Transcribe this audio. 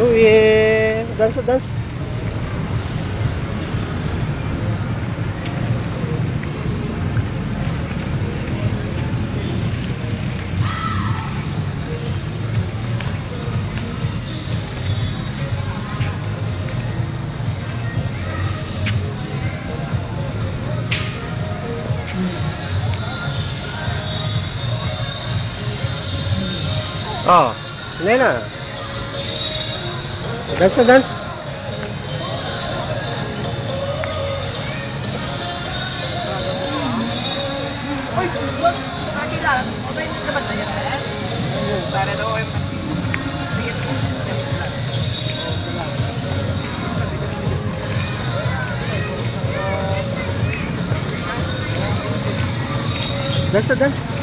Oh yeah. Dance, dance. Oh, Nena. So Dance na dance. Dance na dance.